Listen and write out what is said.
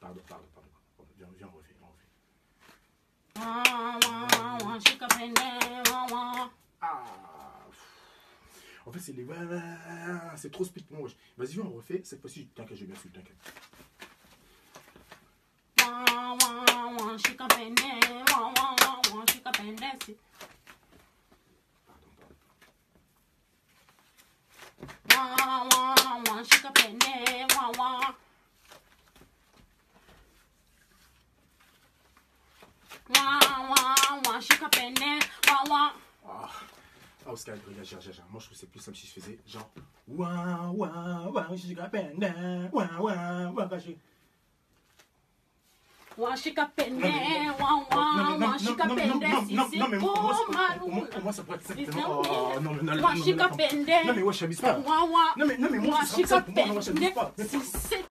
Pardon, pardon, pardon. Chica Pendez, wah, wah. Ah En fait, c'est les. C'est trop speed wesh. Vas-y, viens, on refait. Cette fois-ci, t'inquiète, j'ai bien su, t'inquiète. Chica Pendez, wah, wah, wah, Wah, wah, wah, Chica Pendez, wah, wah. Ah, ah Oscar, regarde, regarde, regarde. Moi, je trouve que c'est plus simple si je faisais genre. Waouh, waouh, waouh, je suis capenda. Waouh, waouh, waouh, je suis. Wah, Chica Pendez, Non, wah, Non, wah, non, wah, non,